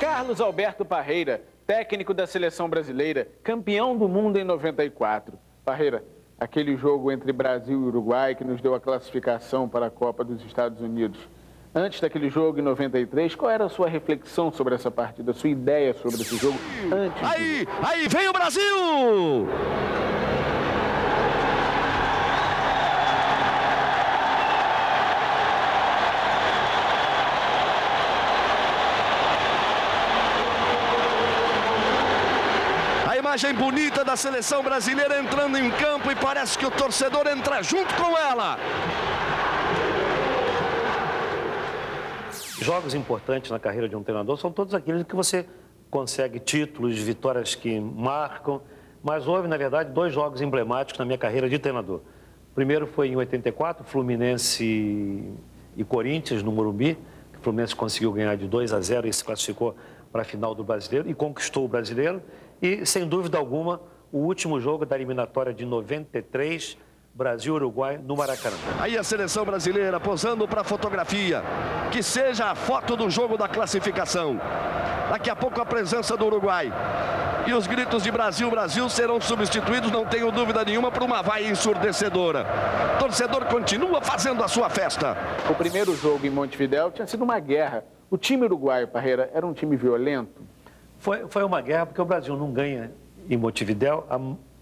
Carlos Alberto Parreira, técnico da seleção brasileira, campeão do mundo em 94. Parreira, aquele jogo entre Brasil e Uruguai que nos deu a classificação para a Copa dos Estados Unidos. Antes daquele jogo em 93, qual era a sua reflexão sobre essa partida, sua ideia sobre esse jogo antes? Aí, aí vem o Brasil! Imagem bonita da seleção brasileira entrando em campo e parece que o torcedor entra junto com ela. Jogos importantes na carreira de um treinador são todos aqueles que você consegue títulos, vitórias que marcam. Mas houve, na verdade, dois jogos emblemáticos na minha carreira de treinador. O primeiro foi em 84, Fluminense e Corinthians, no Morumbi. O Fluminense conseguiu ganhar de 2 a 0 e se classificou para a final do Brasileiro e conquistou o Brasileiro. E, sem dúvida alguma, o último jogo da eliminatória de 93, Brasil-Uruguai, no Maracanã. Aí a seleção brasileira posando para a fotografia. Que seja a foto do jogo da classificação. Daqui a pouco a presença do Uruguai. E os gritos de Brasil, Brasil serão substituídos, não tenho dúvida nenhuma, por uma vaia ensurdecedora. O torcedor continua fazendo a sua festa. O primeiro jogo em Montevidéu tinha sido uma guerra. O time uruguaio, Parreira, era um time violento? Foi, foi uma guerra porque o Brasil não ganha em Montevidéu, há,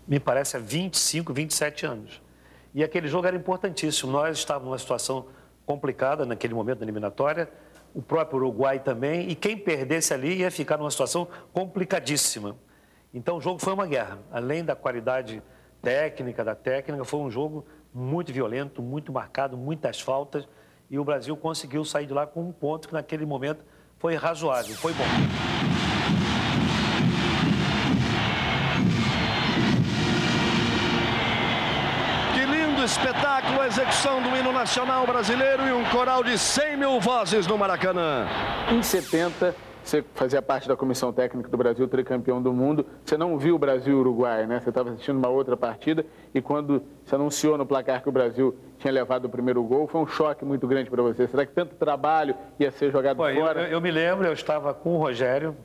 me parece, há 25, 27 anos. E aquele jogo era importantíssimo. Nós estávamos numa situação complicada naquele momento da eliminatória, o próprio Uruguai também, e quem perdesse ali ia ficar numa situação complicadíssima. Então o jogo foi uma guerra. Além da qualidade técnica, da técnica, foi um jogo muito violento, muito marcado, muitas faltas, e o Brasil conseguiu sair de lá com um ponto que naquele momento foi razoável, foi bom. espetáculo, a execução do hino nacional brasileiro e um coral de 100 mil vozes no Maracanã. Em 70, você fazia parte da comissão técnica do Brasil, tricampeão do mundo. Você não viu o Brasil-Uruguai, né? Você estava assistindo uma outra partida e quando se anunciou no placar que o Brasil tinha levado o primeiro gol, foi um choque muito grande para você. Será que tanto trabalho ia ser jogado Pô, fora? Eu, eu, me lembro, eu estava com o Rogério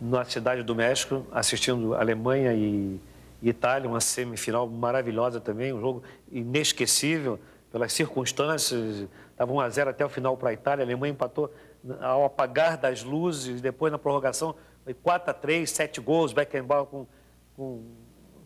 na cidade do México, assistindo Alemanha e Itália, uma semifinal maravilhosa também, um jogo inesquecível pelas circunstâncias. Estava 1 a 0 até o final para a Itália, a Alemanha empatou ao apagar das luzes, depois na prorrogação foi 4 a 3, 7 gols, Beckenbauer com, com,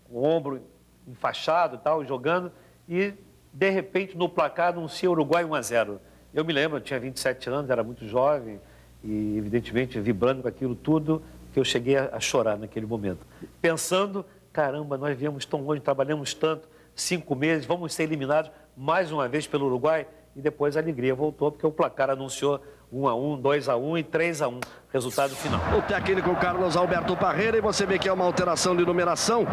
com o ombro enfaixado tal, jogando, e de repente no placar anuncia Uruguai 1 a 0. Eu me lembro, eu tinha 27 anos, era muito jovem e evidentemente vibrando com aquilo tudo, que eu cheguei a chorar naquele momento, pensando caramba, nós viemos tão longe, trabalhamos tanto, cinco meses, vamos ser eliminados mais uma vez pelo Uruguai. E depois a alegria voltou, porque o placar anunciou 1 a 1 2 a 1 e 3 a 1 resultado final. O técnico Carlos Alberto Parreira, e você vê que é uma alteração de numeração.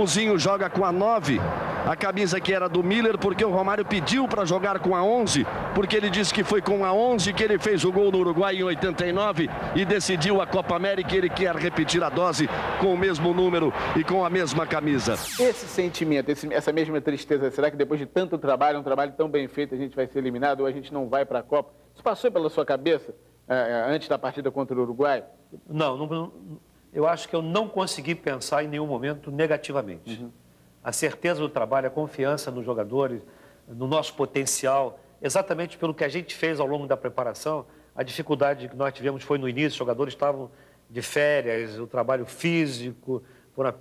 O Zinho joga com a 9, a camisa que era do Miller, porque o Romário pediu para jogar com a 11, porque ele disse que foi com a 11 que ele fez o gol no Uruguai em 89 e decidiu a Copa América. Ele quer repetir a dose com o mesmo número e com a mesma camisa. Esse sentimento, esse, essa mesma tristeza, será que depois de tanto trabalho, um trabalho tão bem feito, a gente vai ser eliminado ou a gente não vai para a Copa? Isso passou pela sua cabeça é, antes da partida contra o Uruguai? Não, não, eu acho que eu não consegui pensar em nenhum momento negativamente. Uhum. A certeza do trabalho, a confiança nos jogadores, no nosso potencial, exatamente pelo que a gente fez ao longo da preparação, a dificuldade que nós tivemos foi no início, os jogadores estavam de férias, o trabalho físico,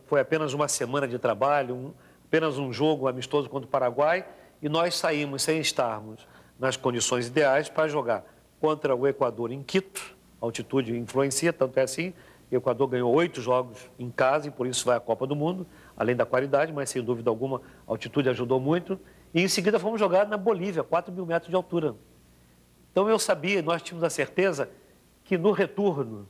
foi apenas uma semana de trabalho, um, apenas um jogo amistoso contra o Paraguai, e nós saímos sem estarmos nas condições ideais para jogar contra o Equador em Quito. A altitude influencia, tanto é assim. O Equador ganhou oito jogos em casa e por isso vai à Copa do Mundo, além da qualidade, mas sem dúvida alguma a altitude ajudou muito. E em seguida fomos jogar na Bolívia, 4 mil metros de altura. Então eu sabia, nós tínhamos a certeza que no retorno,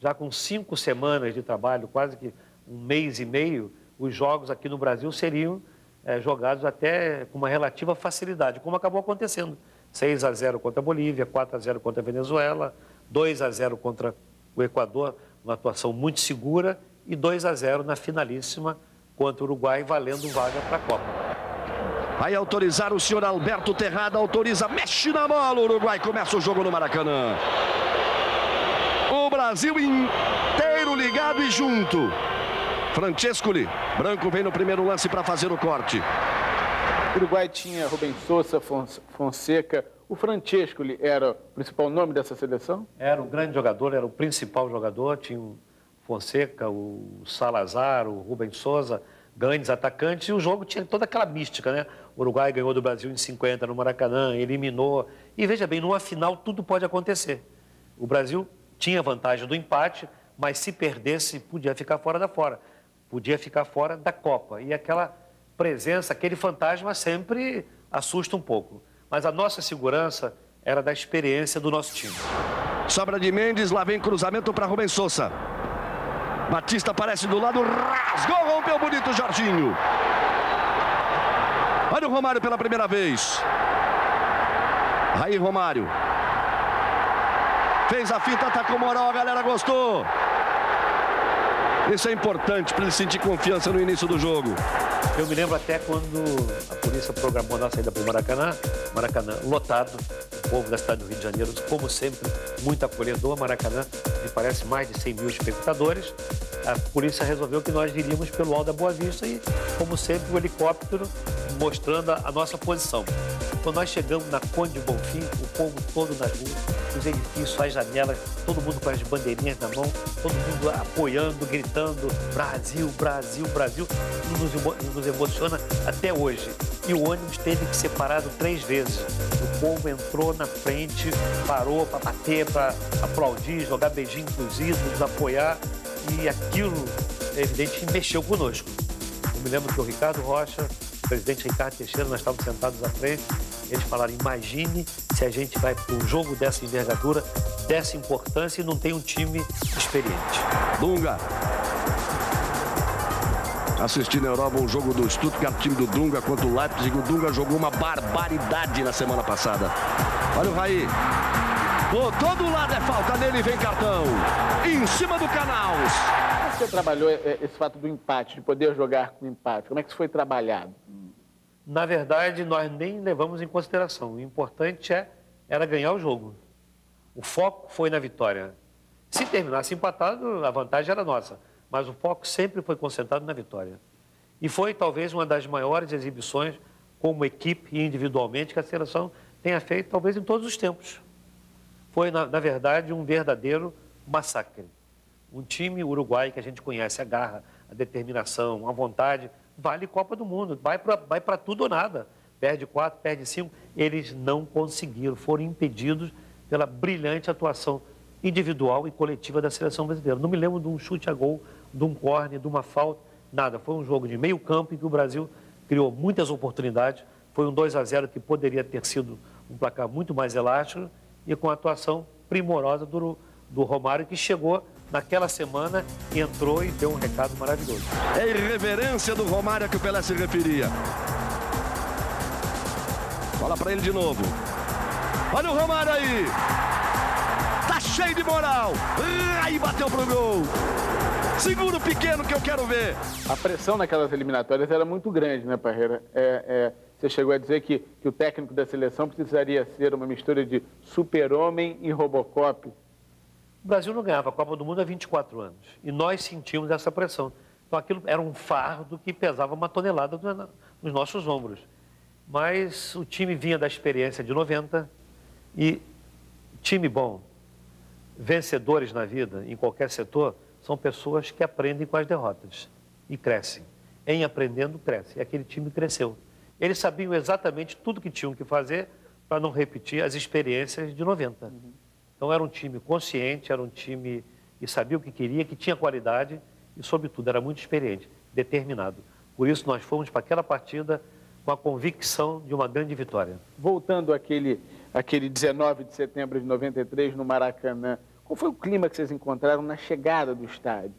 já com cinco semanas de trabalho, quase que um mês e meio, os jogos aqui no Brasil seriam é, jogados até com uma relativa facilidade, como acabou acontecendo. 6 a 0 contra a Bolívia, 4 a 0 contra a Venezuela, 2 a 0 contra o Equador, uma atuação muito segura, e 2 a 0 na finalíssima contra o Uruguai, valendo vaga para a Copa. Vai autorizar o senhor Alberto Terrada, autoriza, mexe na bola, o Uruguai começa o jogo no Maracanã. Brasil inteiro ligado e junto. Francescoli, Branco vem no primeiro lance para fazer o corte. O Uruguai tinha Rubens Souza, Fonseca. O Francescoli era o principal nome dessa seleção? Era um grande jogador, era o principal jogador. Tinha o Fonseca, o Salazar, o Rubens Souza, grandes atacantes. E o jogo tinha toda aquela mística, né? O Uruguai ganhou do Brasil em 50 no Maracanã, eliminou. E veja bem, numa final tudo pode acontecer. O Brasil tinha vantagem do empate, mas se perdesse, podia ficar fora da fora. Podia ficar fora da Copa. E aquela presença, aquele fantasma sempre assusta um pouco. Mas a nossa segurança era da experiência do nosso time. Sobra de Mendes, lá vem cruzamento para Rubens Souza. Batista aparece do lado, rasgou, rompeu bonito Jorginho. Olha o Romário pela primeira vez. Aí Romário. Fez a fita, atacou moral, a galera gostou. Isso é importante para ele sentir confiança no início do jogo. Eu me lembro até quando a polícia programou a nossa saída para o Maracanã, Maracanã lotado, o povo da cidade do Rio de Janeiro, como sempre, muito acolhedor. Maracanã, me parece, mais de 100 mil espectadores. A polícia resolveu que nós viríamos pelo Alto da Boa Vista e, como sempre, o helicóptero mostrando a nossa posição. Quando nós chegamos na Conde Bonfim, o povo todo nas ruas, os edifícios, as janelas, todo mundo com as bandeirinhas na mão, todo mundo apoiando, gritando Brasil, Brasil, Brasil. Nos, nos emociona até hoje. E o ônibus teve que ser parado três vezes. O povo entrou na frente, parou para bater, para aplaudir, jogar beijinho nos apoiar. E aquilo, é evidente, mexeu conosco. Eu me lembro que o Ricardo Rocha, o presidente Ricardo Teixeira, nós estávamos sentados à frente eles falaram: imagine se a gente vai para um jogo dessa envergadura, dessa importância e não tem um time experiente. Dunga. Assisti na Europa um jogo do Stuttgart, time do Dunga contra o Leipzig. O Dunga jogou uma barbaridade na semana passada. Olha o Raí. Do todo lado é falta nele, vem cartão. Em cima do canal. Como você trabalhou esse fato do empate, de poder jogar com empate? Como é que isso foi trabalhado? Na verdade, nós nem levamos em consideração. O importante é, era ganhar o jogo. O foco foi na vitória. Se terminasse empatado, a vantagem era nossa. Mas o foco sempre foi concentrado na vitória. E foi talvez uma das maiores exibições, como equipe e individualmente, que a seleção tenha feito, talvez em todos os tempos. Foi, na, na verdade, um verdadeiro massacre. Um time uruguai que a gente conhece, a garra, a determinação, a vontade, vale Copa do Mundo, vai para vai tudo ou nada. Perde quatro, perde cinco. Eles não conseguiram, foram impedidos pela brilhante atuação individual e coletiva da seleção brasileira. Não me lembro de um chute a gol, de um corne, de uma falta, nada. Foi um jogo de meio campo em que o Brasil criou muitas oportunidades. Foi um 2 a 0 que poderia ter sido um placar muito mais elástico e com a atuação primorosa do, do Romário, que chegou naquela semana entrou e deu um recado maravilhoso. É a irreverência do Romário a que o Pelé se referia. Fala para ele de novo. Olha o Romário aí. Tá cheio de moral. Aí bateu pro gol. Seguro pequeno que eu quero ver. A pressão naquelas eliminatórias era muito grande, né, Parreira? É, é, você chegou a dizer que, que o técnico da seleção precisaria ser uma mistura de super-homem e Robocop. O Brasil não ganhava a Copa do Mundo há 24 anos e nós sentimos essa pressão. Então aquilo era um fardo que pesava uma tonelada nos nossos ombros. Mas o time vinha da experiência de 90 e time bom, vencedores na vida, em qualquer setor, são pessoas que aprendem com as derrotas e crescem. Em aprendendo, cresce. E aquele time cresceu. Eles sabiam exatamente tudo que tinham que fazer para não repetir as experiências de 90. Uhum. Então era um time consciente, era um time que sabia o que queria, que tinha qualidade e, sobretudo, era muito experiente, determinado. Por isso nós fomos para aquela partida com a convicção de uma grande vitória. Voltando àquele, àquele 19 de setembro de 93 no Maracanã, qual foi o clima que vocês encontraram na chegada do estádio?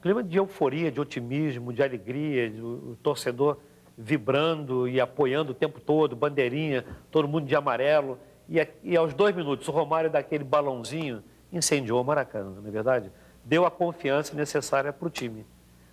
Clima de euforia, de otimismo, de alegria, o torcedor vibrando e apoiando o tempo todo, bandeirinha, todo mundo de amarelo. E, e aos dois minutos, o Romário daquele balãozinho incendiou o Maracanã, não é verdade? Deu a confiança necessária para o time.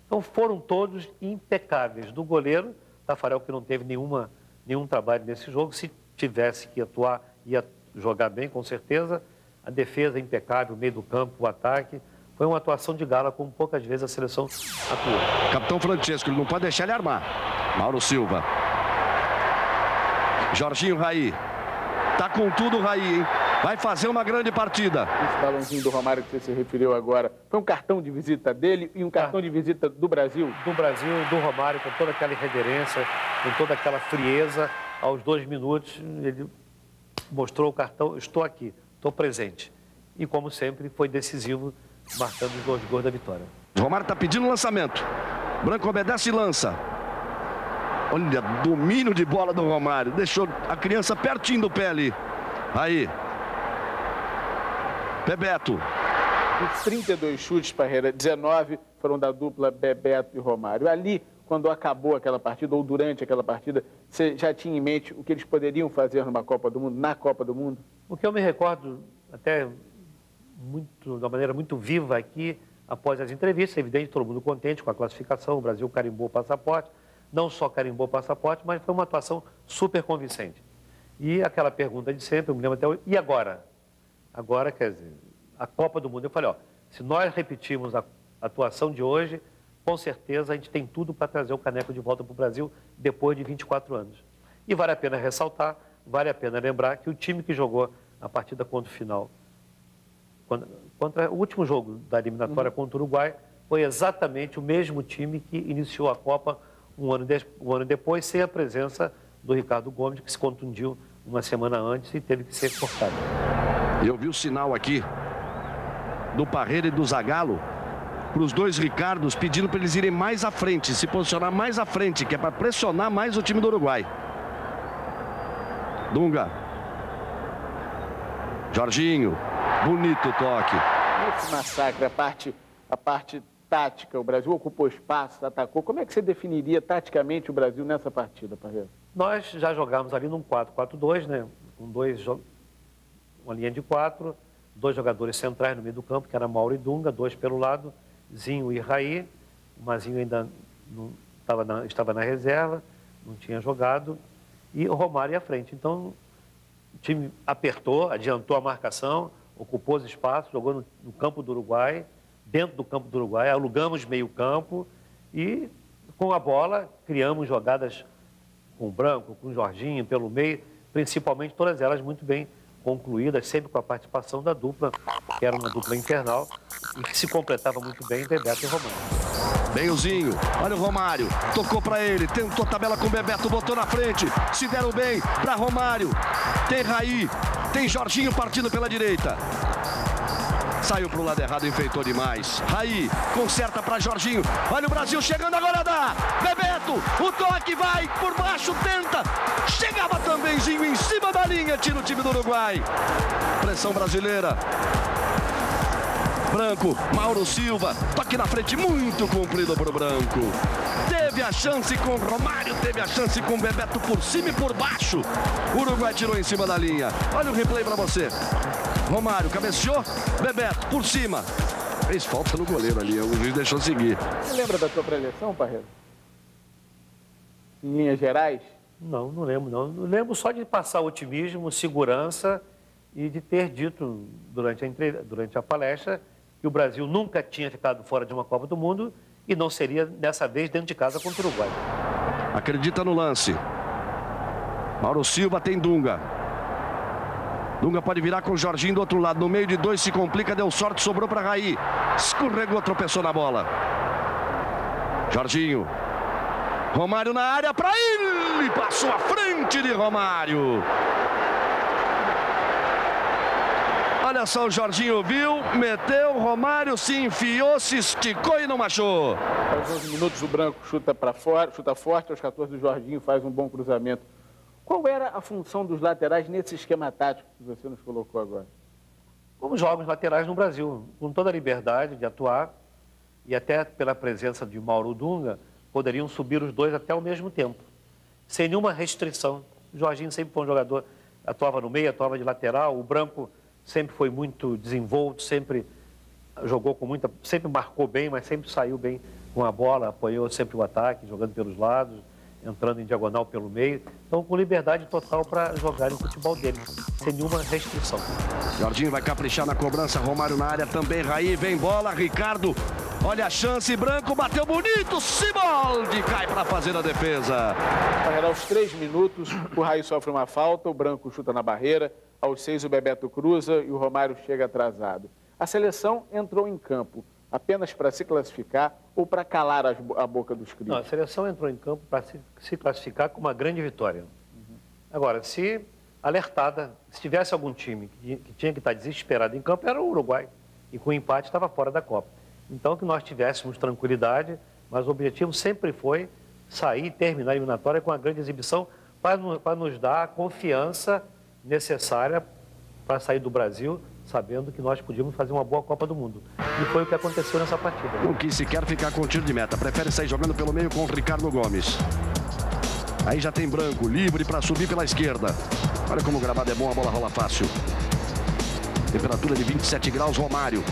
Então foram todos impecáveis. Do goleiro, Tafarel, que não teve nenhuma, nenhum trabalho nesse jogo, se tivesse que atuar, ia jogar bem, com certeza. a defesa impecável, o meio do campo, o ataque. Foi uma atuação de gala, como poucas vezes a seleção atua. Capitão Francesco, ele não pode deixar ele armar. Mauro Silva. Jorginho Raí. Tá com tudo o Raí, hein? Vai fazer uma grande partida. Esse balãozinho do Romário que você se referiu agora, foi um cartão de visita dele e um cartão de visita do Brasil? Do Brasil, do Romário, com toda aquela irreverência, com toda aquela frieza. Aos dois minutos, ele mostrou o cartão, estou aqui, estou presente. E, como sempre, foi decisivo, marcando os dois gols da vitória. O Romário está pedindo lançamento. Branco obedece e lança. Olha, domínio de bola do Romário. Deixou a criança pertinho do pé ali. Aí, Bebeto. Os 32 chutes, Parreira, 19 foram da dupla Bebeto e Romário. Ali, quando acabou aquela partida, ou durante aquela partida, você já tinha em mente o que eles poderiam fazer numa Copa do Mundo, na Copa do Mundo? O que eu me recordo, até muito, de uma maneira muito viva aqui, após as entrevistas, é evidente, todo mundo contente com a classificação, o Brasil carimbou o passaporte, não só carimbou o passaporte, mas foi uma atuação super convincente. E aquela pergunta de sempre, eu me lembro até hoje, e agora? Agora, quer dizer, a Copa do Mundo. Eu falei, ó, se nós repetirmos a atuação de hoje, com certeza a gente tem tudo para trazer o caneco de volta para o Brasil depois de 24 anos. E vale a pena ressaltar, vale a pena lembrar que o time que jogou a partida contra o final, contra, o último jogo da eliminatória uhum. contra o Uruguai, foi exatamente o mesmo time que iniciou a Copa um ano, de, um ano depois, sem a presença do Ricardo Gomes, que se contundiu uma semana antes e teve que ser cortado. Eu vi o sinal aqui do Parreira e do Zagalo para os dois Ricardos pedindo para eles irem mais à frente, se posicionar mais à frente, que é para pressionar mais o time do Uruguai. Dunga. Jorginho. Bonito toque. Esse massacre, a parte, a parte tática, o Brasil ocupou espaço, atacou. Como é que você definiria taticamente o Brasil nessa partida, Parreira? Nós já jogamos ali num 4-4-2, né? Com dois uma linha de quatro, dois jogadores centrais no meio do campo, que era Mauro e Dunga, dois pelo lado, Zinho e Raí. O Mazinho ainda não, estava, na, estava na reserva, não tinha jogado, e o Romário à frente. Então, o time apertou, adiantou a marcação, ocupou os espaços, jogou no, no campo do Uruguai, dentro do campo do Uruguai, alugamos meio campo e, com a bola, criamos jogadas com o Branco, com o Jorginho, pelo meio, principalmente todas elas muito bem concluídas, sempre com a participação da dupla, que era uma dupla infernal, e que se completava muito bem, Bebeto e Romário. Benzinho, olha o Romário, tocou para ele, tentou tabela com o Bebeto, botou na frente, se deram bem para Romário. Tem Raí, tem Jorginho partindo pela direita. Saiu para o lado errado, enfeitou demais. Raí, conserta para Jorginho. Olha o Brasil chegando agora dá. Bebeto, o toque vai por baixo, tenta. Chegava tambémzinho em cima da linha, tira o time do Uruguai. Pressão brasileira. Branco, Mauro Silva, toque na frente muito comprido para o Branco. Teve a chance com Romário, teve a chance com Bebeto por cima e por baixo. Uruguai tirou em cima da linha. Olha o replay para você. Romário cabeceou, Bebeto por cima. Fez falta no goleiro ali, o juiz deixou seguir. Você lembra da tua preleção, Parreira? Em linhas gerais? Não, não lembro não. não. Lembro só de passar otimismo, segurança e de ter dito durante a, durante a palestra que o Brasil nunca tinha ficado fora de uma Copa do Mundo e não seria dessa vez dentro de casa contra o Uruguai. Acredita no lance. Mauro Silva tem Dunga. Dunga pode virar com o Jorginho do outro lado. No meio de dois se complica, deu sorte, sobrou para Raí. Escorregou, tropeçou na bola. Jorginho. Romário na área para ele. Passou à frente de Romário. Olha só, o Jorginho viu, meteu, Romário se enfiou, se esticou e não achou. Aos 11 minutos o Branco chuta para fora, chuta forte, aos 14 o Jorginho faz um bom cruzamento. Qual era a função dos laterais nesse esquema tático que você nos colocou agora? Como jogos laterais no Brasil, com toda a liberdade de atuar e até pela presença de Mauro Dunga, poderiam subir os dois até ao mesmo tempo, sem nenhuma restrição. O Jorginho sempre foi um jogador, atuava no meio, atuava de lateral, o Branco sempre foi muito desenvolto, sempre jogou com muita, sempre marcou bem, mas sempre saiu bem com a bola, apoiou sempre o ataque, jogando pelos lados. Entrando em diagonal pelo meio. Então, com liberdade total para jogar o futebol deles, sem nenhuma restrição. Jorginho vai caprichar na cobrança, Romário na área também, Raí, vem bola, Ricardo, olha a chance, Branco, bateu bonito, Siboldi cai para fazer a defesa. Para aos três minutos, o Raí sofre uma falta, o Branco chuta na barreira, aos seis o Bebeto cruza e o Romário chega atrasado. A seleção entrou em campo apenas para se classificar ou para calar a boca dos críticos? Não, a seleção entrou em campo para se, classificar com uma grande vitória. Uhum. Agora, se alertada, se tivesse algum time que, tinha que estar desesperado em campo, era o Uruguai. E com o empate estava fora da Copa. Então, que nós tivéssemos tranquilidade, mas o objetivo sempre foi sair e terminar a eliminatória com uma grande exibição para nos dar a confiança necessária para sair do Brasil sabendo que nós podíamos fazer uma boa Copa do Mundo. E foi o que aconteceu nessa partida. Não quis sequer ficar com tiro de meta, prefere sair jogando pelo meio com o Ricardo Gomes. Aí já tem branco, livre para subir pela esquerda. Olha como o gravado é bom, a bola rola fácil. Temperatura de 27 graus, Romário.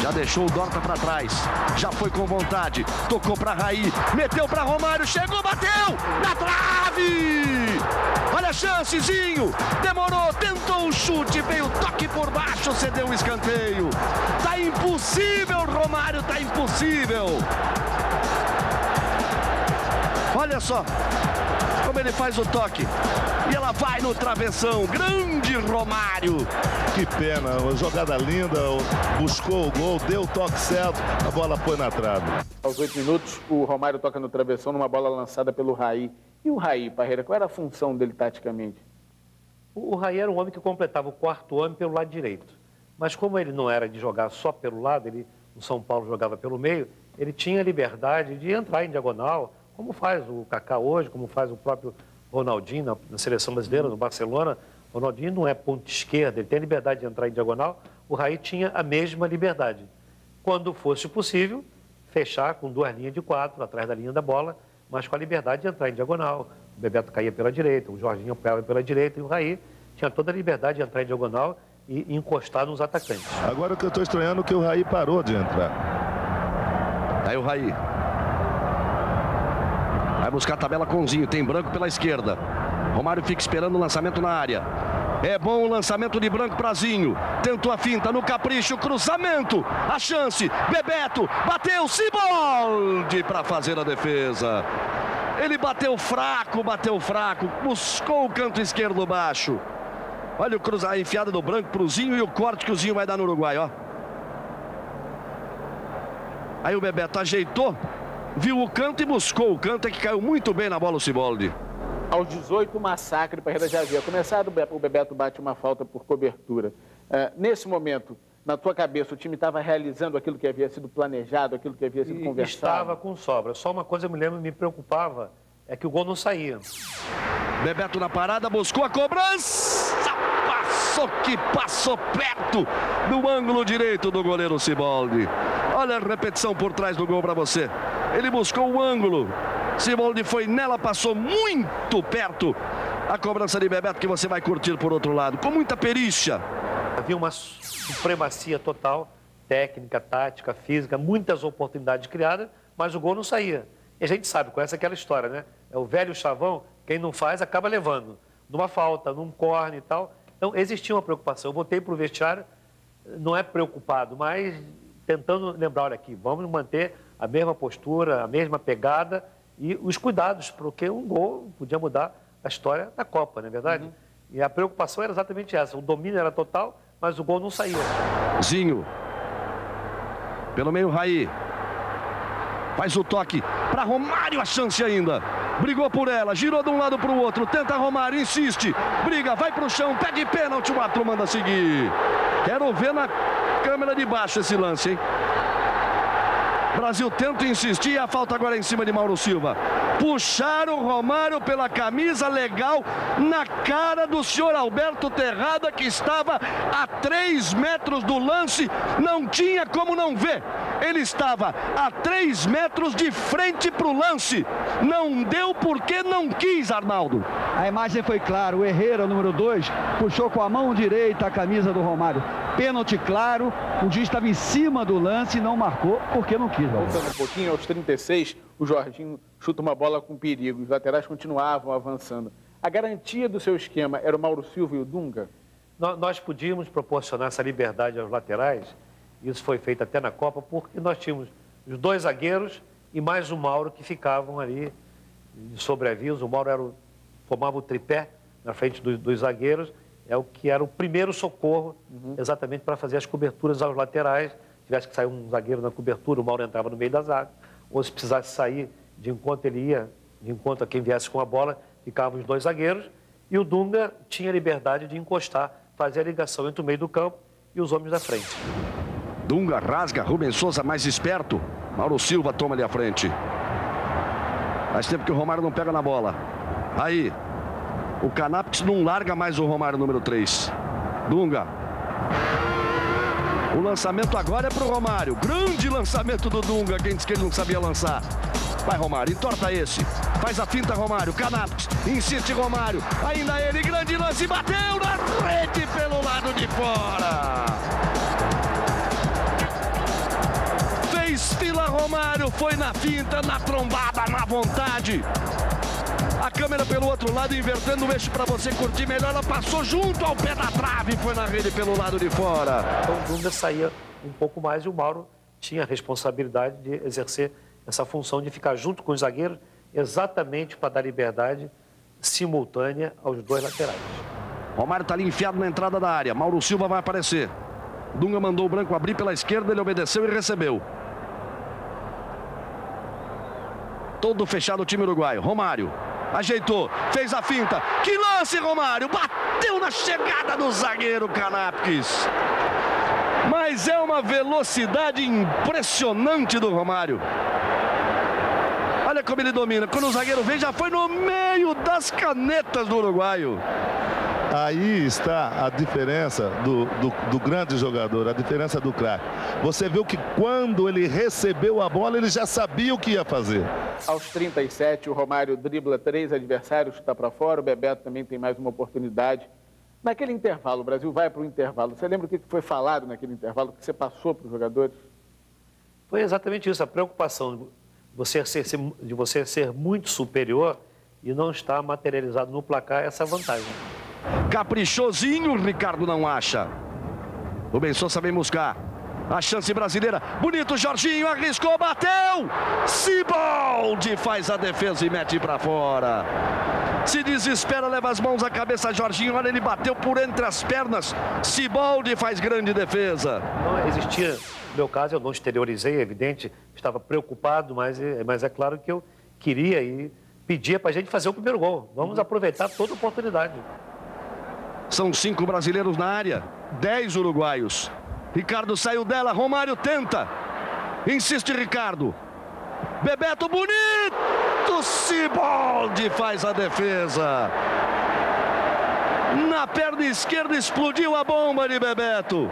Já deixou o Dorta para trás. Já foi com vontade. Tocou para Raí. Meteu para Romário. Chegou, bateu! Na trave! Chancezinho. Demorou, tentou o chute. Veio toque por baixo. Cedeu o escanteio. Tá impossível, Romário. Tá impossível. Olha só como ele faz o toque. E ela vai no travessão. Grande Romário. Que pena, uma jogada linda. Buscou o gol, deu o toque certo, a bola foi na trave. Aos oito minutos, o Romário toca no travessão numa bola lançada pelo Raí. E o Raí, Parreira, qual era a função dele taticamente? O Raí era um homem que completava o quarto homem pelo lado direito. Mas como ele não era de jogar só pelo lado, ele, o São Paulo jogava pelo meio, ele tinha liberdade de entrar em diagonal, como faz o Kaká hoje, como faz o próprio Ronaldinho na, na seleção brasileira, no Barcelona. O Ronaldinho não é ponto esquerda, ele tem a liberdade de entrar em diagonal. O Raí tinha a mesma liberdade. Quando fosse possível, fechar com duas linhas de quatro, atrás da linha da bola, mas com a liberdade de entrar em diagonal. O Bebeto caía pela direita, o Jorginho apoiava pela direita e o Raí tinha toda a liberdade de entrar em diagonal e encostar nos atacantes. Agora o que eu estou estranhando é que o Raí parou de entrar. Aí o Raí Vai buscar a tabela Conzinho. Tem branco pela esquerda. Romário fica esperando o lançamento na área. É bom o lançamento de branco Prazinho. Tentou a finta no capricho, cruzamento. A chance. Bebeto bateu Siboldi para fazer a defesa. Ele bateu fraco, bateu fraco. Buscou o canto esquerdo baixo. Olha o cruzar, a enfiada do branco pro Zinho e o corte que o Zinho vai dar no Uruguai, ó. Aí o Bebeto ajeitou, viu o canto e buscou o canto, é que caiu muito bem na bola o Ciboldi. Aos 18, o massacre para já havia começado, o Bebeto bate uma falta por cobertura. Uh, nesse momento, na tua cabeça, o time estava realizando aquilo que havia sido planejado, aquilo que havia sido e conversado? Estava com sobra. Só uma coisa eu me lembro, me preocupava, é que o gol não saía. Bebeto na parada, buscou a cobrança! Passou que passou perto do ângulo direito do goleiro Ciboldi. Olha a repetição por trás do gol para você. Ele buscou o ângulo. Siboldi foi nela, passou muito perto. A cobrança de Bebeto que você vai curtir por outro lado, com muita perícia. Havia uma supremacia total, técnica, tática, física, muitas oportunidades criadas, mas o gol não saía. E a gente sabe, conhece aquela história, né? É o velho chavão, quem não faz acaba levando. Numa falta, num corne e tal. Então existia uma preocupação. Eu voltei para o vestiário, não é preocupado, mas tentando lembrar, olha aqui, vamos manter a mesma postura, a mesma pegada e os cuidados, porque um gol podia mudar a história da Copa, não é verdade? Uhum. E a preocupação era exatamente essa. O domínio era total, mas o gol não saía. Zinho. Pelo meio, Raí. Faz o toque para Romário, a chance ainda. Brigou por ela, girou de um lado para o outro. Tenta Romário, insiste. Briga, vai para o chão, pede pênalti. O árbitro manda seguir. Quero ver na câmera de baixo esse lance, hein? Brasil tenta insistir, a falta agora é em cima de Mauro Silva. Puxaram o Romário pela camisa legal na cara do senhor Alberto Terrada, que estava a 3 metros do lance, não tinha como não ver. Ele estava a 3 metros de frente para o lance. Não deu porque não quis, Arnaldo. A imagem foi clara. O Herrera, número 2, puxou com a mão direita a camisa do Romário. Pênalti claro. O juiz estava em cima do lance e não marcou porque não quis. Voltando um pouquinho, aos 36, o Jorginho chuta uma bola com perigo. Os laterais continuavam avançando. A garantia do seu esquema era o Mauro Silva e o Dunga? Nós podíamos proporcionar essa liberdade aos laterais, isso foi feito até na Copa, porque nós tínhamos os dois zagueiros e mais o Mauro que ficavam ali de sobreaviso. O Mauro era o, formava o tripé na frente dos, dos zagueiros, é o que era o primeiro socorro, uhum. exatamente para fazer as coberturas aos laterais. Se tivesse que sair um zagueiro na cobertura, o Mauro entrava no meio da zaga, ou se precisasse sair de enquanto ele ia, de enquanto a quem viesse com a bola, ficavam os dois zagueiros, e o Dunga tinha liberdade de encostar fazer a ligação entre o meio do campo e os homens da frente. Dunga rasga, Rubens Souza mais esperto. Mauro Silva toma ali à frente. Faz tempo que o Romário não pega na bola. Aí, o Canaps não larga mais o Romário número 3. Dunga. O lançamento agora é para o Romário. Grande lançamento do Dunga. Quem disse que ele não sabia lançar? Vai, Romário, entorta esse. Faz a finta, Romário. Canaps, insiste, Romário. Ainda ele, grande lance, bateu na rede pelo lado de fora. Fila, Romário. Foi na finta, na trombada, na vontade. A câmera pelo outro lado, invertendo o eixo para você curtir melhor. Ela passou junto ao pé da trave e foi na rede pelo lado de fora. Então o Dunga saía um pouco mais e o Mauro tinha a responsabilidade de exercer essa função de ficar junto com os zagueiros, exatamente para dar liberdade simultânea aos dois laterais. Romário está ali enfiado na entrada da área. Mauro Silva vai aparecer. Dunga mandou o branco abrir pela esquerda, ele obedeceu e recebeu. Todo fechado o time uruguaio. Romário ajeitou, fez a finta. Que lance, Romário! Bateu na chegada do zagueiro Canapques. Mas é uma velocidade impressionante do Romário. Olha como ele domina. Quando o zagueiro vem, já foi no meio das canetas do uruguaio. Aí está a diferença do, do, do, grande jogador, a diferença do craque. Você viu que quando ele recebeu a bola, ele já sabia o que ia fazer. Aos 37, o Romário dribla três adversários, está para fora. O Bebeto também tem mais uma oportunidade. Naquele intervalo, o Brasil vai para o intervalo. Você lembra o que foi falado naquele intervalo, o que você passou para os jogadores? Foi exatamente isso, a preocupação de você ser, de você ser muito superior e não estar materializado no placar essa vantagem. Caprichosinho, Ricardo não acha. O Souza vem buscar. A chance brasileira. Bonito, Jorginho arriscou, bateu. Siboldi faz a defesa e mete para fora. Se desespera, leva as mãos à cabeça, Jorginho. Olha, ele bateu por entre as pernas. Siboldi faz grande defesa. Não existia, no meu caso, eu não exteriorizei, é evidente. Estava preocupado, mas, mas é claro que eu queria e pedia para a gente fazer o primeiro gol. Vamos aproveitar toda oportunidade. São cinco brasileiros na área, dez uruguaios. Ricardo saiu dela, Romário tenta. Insiste Ricardo. Bebeto bonito, Ciboldi faz a defesa. Na perna esquerda explodiu a bomba de Bebeto.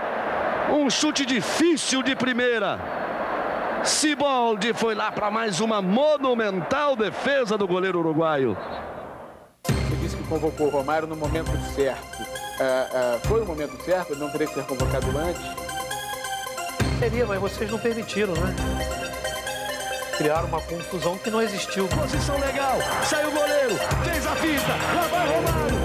Um chute difícil de primeira. Ciboldi foi lá para mais uma monumental defesa do goleiro uruguaio disse que convocou o Romário no momento certo. Uh, uh, foi o momento certo? Ele não teria que ser convocado antes? Seria, mas vocês não permitiram, né? Criaram uma confusão que não existiu. Posição legal, saiu o goleiro, fez a fita, lá vai Romário,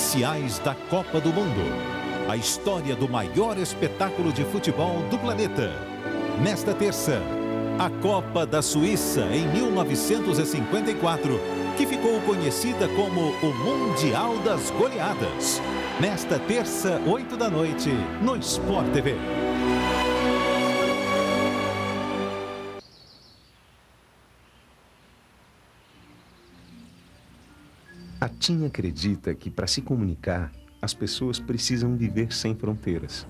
oficiais da Copa do Mundo. A história do maior espetáculo de futebol do planeta. Nesta terça, a Copa da Suíça em 1954 que ficou conhecida como o Mundial das Goleadas. Nesta terça, 8 da noite, no Sport TV. TIM acredita que para se comunicar, as pessoas precisam viver sem fronteiras.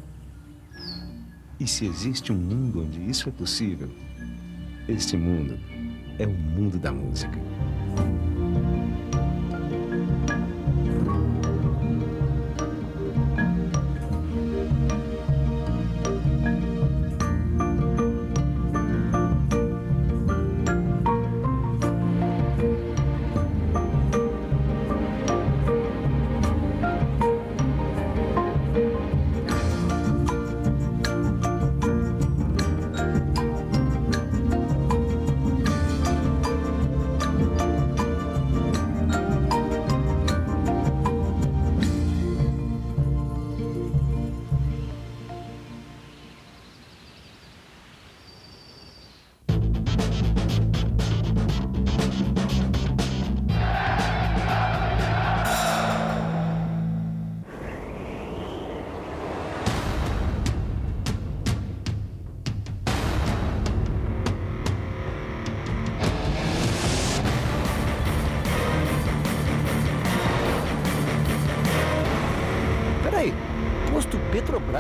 E se existe um mundo onde isso é possível, este mundo é o mundo da música.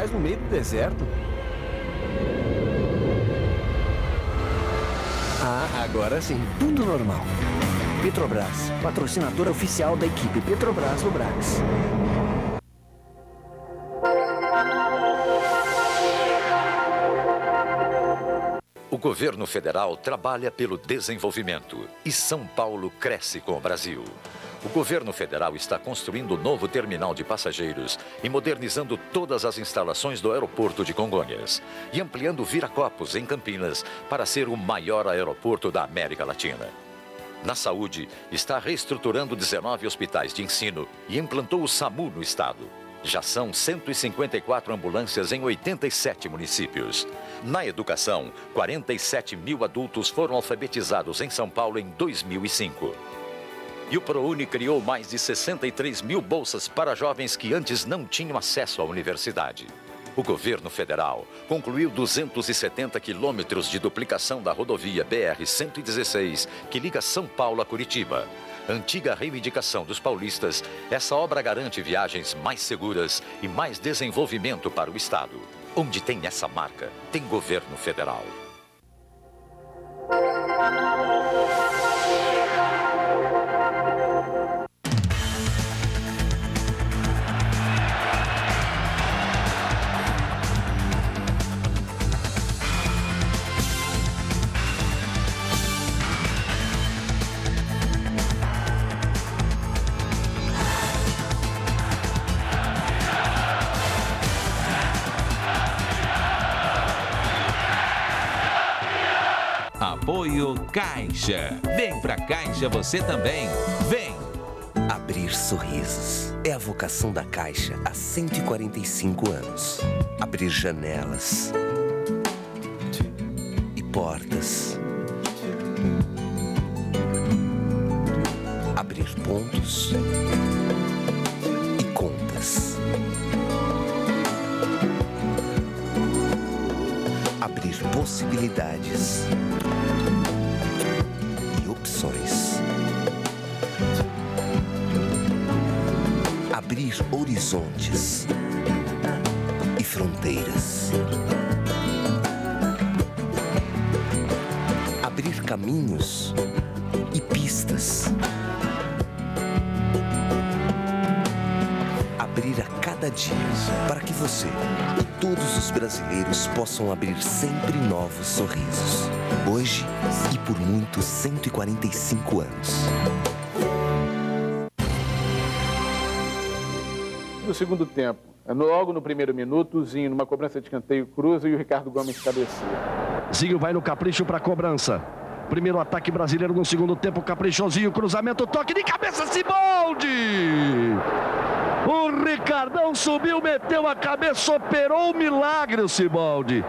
Petrobras no meio do deserto? Ah, agora sim, tudo normal. Petrobras, patrocinadora oficial da equipe Petrobras no Brax. O governo federal trabalha pelo desenvolvimento e São Paulo cresce com o Brasil. O governo federal está construindo um novo terminal de passageiros e modernizando todas as instalações do aeroporto de Congonhas e ampliando Viracopos, em Campinas, para ser o maior aeroporto da América Latina. Na saúde, está reestruturando 19 hospitais de ensino e implantou o SAMU no estado. Já são 154 ambulâncias em 87 municípios. Na educação, 47 mil adultos foram alfabetizados em São Paulo em 2005. E o ProUni criou mais de 63 mil bolsas para jovens que antes não tinham acesso à universidade. O governo federal concluiu 270 quilômetros de duplicação da rodovia BR-116, que liga São Paulo a Curitiba. Antiga reivindicação dos paulistas, essa obra garante viagens mais seguras e mais desenvolvimento para o Estado. Onde tem essa marca, tem governo federal. Apoio Caixa. Vem pra Caixa você também. Vem! Abrir sorrisos é a vocação da Caixa há 145 anos. Abrir janelas e portas. Abrir pontos você e todos os brasileiros possam abrir sempre novos sorrisos. Hoje e por muitos 145 anos. No segundo tempo, logo no primeiro minuto, o Zinho, numa cobrança de escanteio, cruza e o Ricardo Gomes cabeceia. Zinho vai no capricho para cobrança. Primeiro ataque brasileiro no segundo tempo, caprichosinho, cruzamento, toque de cabeça, Siboldi! O Ricardão subiu, meteu a cabeça, operou o milagre o Siboldi.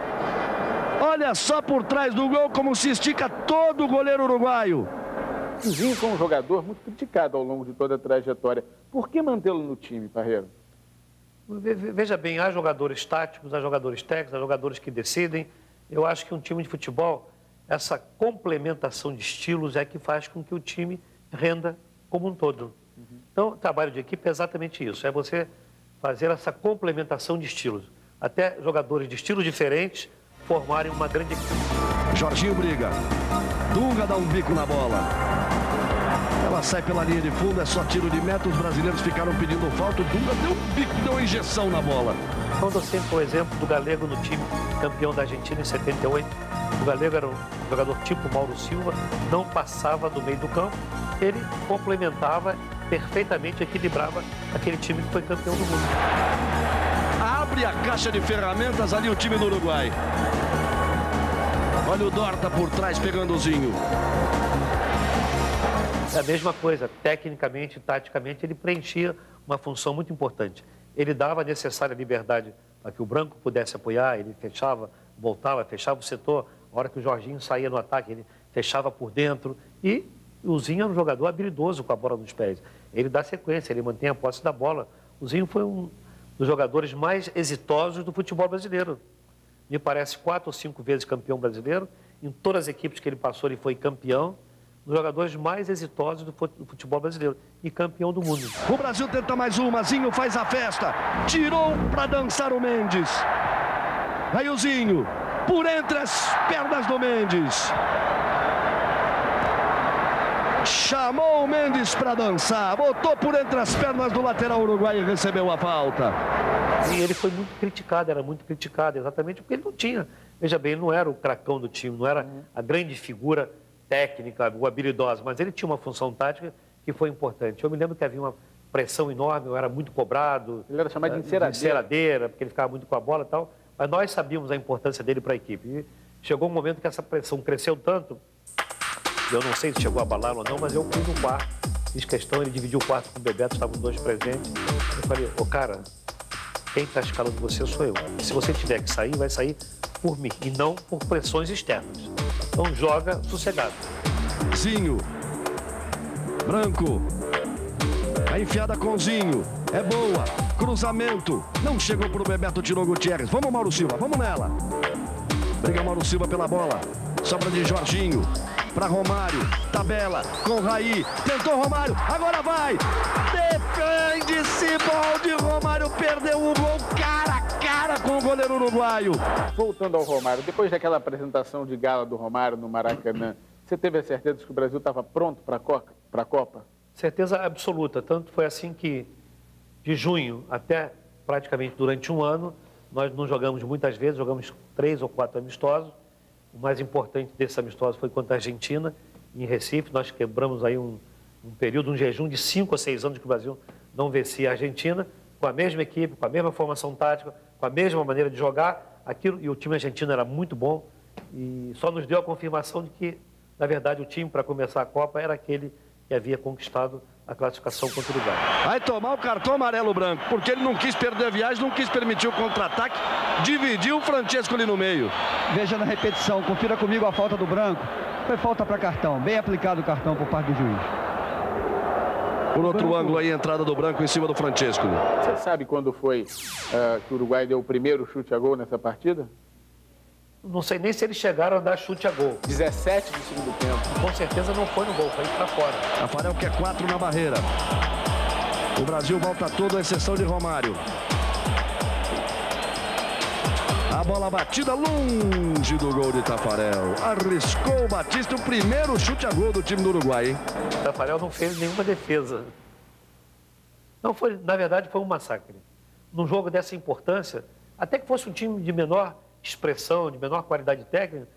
Olha só por trás do gol como se estica todo o goleiro uruguaio. O Zinho foi um jogador muito criticado ao longo de toda a trajetória. Por que mantê-lo no time, Parreira? Veja bem, há jogadores táticos, há jogadores técnicos, há jogadores que decidem. Eu acho que um time de futebol, essa complementação de estilos é que faz com que o time renda como um todo. Uhum. Então, o trabalho de equipe é exatamente isso, é você fazer essa complementação de estilos. Até jogadores de estilos diferentes formarem uma grande equipe. Jorginho briga. Dunga dá um bico na bola. Ela sai pela linha de fundo, é só tiro de meta. Os brasileiros ficaram pedindo falta. O Dunga deu um bico, deu uma injeção na bola. Quando sempre o exemplo do Galego no time campeão da Argentina em 78. O Galego era um jogador tipo Mauro Silva, não passava do meio do campo. Ele complementava perfeitamente, equilibrava aquele time que foi campeão do mundo. Abre a caixa de ferramentas ali o time do Uruguai. Olha o Dorta por trás pegando o Zinho. É a mesma coisa, tecnicamente, taticamente, ele preenchia uma função muito importante. Ele dava a necessária liberdade para que o branco pudesse apoiar, ele fechava, voltava, fechava o setor. A hora que o Jorginho saía no ataque, ele fechava por dentro. E o Zinho era um jogador habilidoso com a bola nos pés. Ele dá sequência, ele mantém a posse da bola. O Zinho foi um dos jogadores mais exitosos do futebol brasileiro. Me parece quatro ou cinco vezes campeão brasileiro. Em todas as equipes que ele passou, ele foi campeão dos jogadores mais exitosos do futebol brasileiro e campeão do mundo. O Brasil tenta mais uma, Zinho faz a festa, tirou para dançar o Mendes. Aí o Zinho, por entre as pernas do Mendes. Chamou o Mendes para dançar, botou por entre as pernas do lateral uruguaio e recebeu a falta. E ele foi muito criticado, era muito criticado, exatamente porque ele não tinha. Veja bem, ele não era o cracão do time, não era a grande figura técnica, o habilidosa, mas ele tinha uma função tática que foi importante. Eu me lembro que havia uma pressão enorme, eu era muito cobrado. Ele era chamado de eh, enceradeira. enceradeira, porque ele ficava muito com a bola e tal. Mas nós sabíamos a importância dele para a equipe. E chegou um momento que essa pressão cresceu tanto, eu não sei se chegou a abalar ou não, mas eu fui no quarto, fiz questão, ele dividiu o quarto com o Bebeto, estavam dois presentes. Eu falei, ô cara, quem está escalando você sou eu. Se você tiver que sair, vai sair por mim e não por pressões externas. Então joga sossegado. Zinho. Branco. A enfiada com Zinho. É boa. Cruzamento. Não chegou pro Bebeto, tirou Gutierrez. Vamos, Mauro Silva. Vamos nela. Briga Mauro Silva pela bola. Sobra de Jorginho. Para Romário. Tabela. Com Raí. Tentou Romário. Agora vai. Defende-se. Balde. Romário perdeu o gol. Cara cara com o goleiro uruguaio. Voltando ao Romário, depois daquela apresentação de gala do Romário no Maracanã, você teve a certeza de que o Brasil estava pronto para a Copa? Certeza absoluta. Tanto foi assim que, de junho até praticamente durante um ano, nós não jogamos muitas vezes, jogamos três ou quatro amistosos. O mais importante desses amistosos foi contra a Argentina, em Recife. Nós quebramos aí um, um período, um jejum de cinco ou seis anos que o Brasil não vencia a Argentina, com a mesma equipe, com a mesma formação tática, com a mesma maneira de jogar, aquilo, e o time argentino era muito bom, e só nos deu a confirmação de que, na verdade, o time para começar a Copa era aquele que havia conquistado a classificação contra o Uruguai. Vai tomar o cartão amarelo branco, porque ele não quis perder a viagem, não quis permitir o contra-ataque, dividiu o Francesco ali no meio. Veja na repetição, confira comigo a falta do branco. Foi falta para cartão, bem aplicado o cartão por parte do juiz. Por outro branco. ângulo aí, a entrada do branco em cima do Francesco. Você sabe quando foi uh, que o Uruguai deu o primeiro chute a gol nessa partida? Não sei nem se eles chegaram a dar chute a gol. 17 do segundo tempo. Com certeza não foi no gol, foi para fora. Rafael quer quatro na barreira. O Brasil volta todo, à exceção de Romário. A bola batida longe do gol de Tafarel. Arriscou o Batista o primeiro chute a gol do time do Uruguai. Hein? Tafarel não fez nenhuma defesa. Não foi, na verdade, foi um massacre. Num jogo dessa importância, até que fosse um time de menor expressão, de menor qualidade técnica,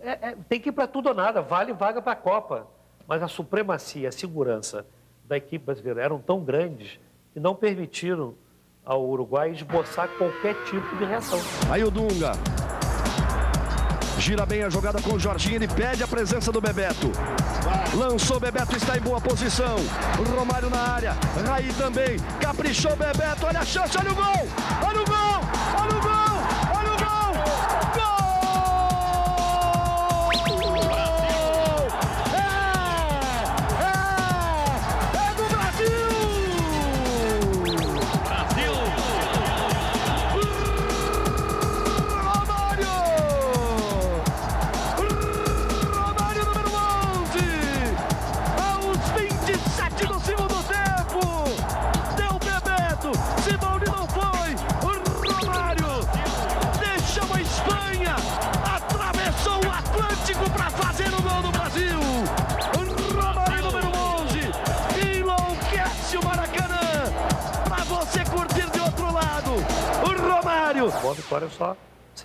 é, é, tem que ir para tudo ou nada, vale vaga para a Copa. Mas a supremacia, a segurança da equipe brasileira eram tão grandes que não permitiram ao Uruguai esboçar qualquer tipo de reação. Aí o Dunga. Gira bem a jogada com o Jorginho, ele pede a presença do Bebeto. Lançou Bebeto, está em boa posição. Romário na área, Raí também. Caprichou Bebeto, olha a chance, olha o gol! Olha o gol!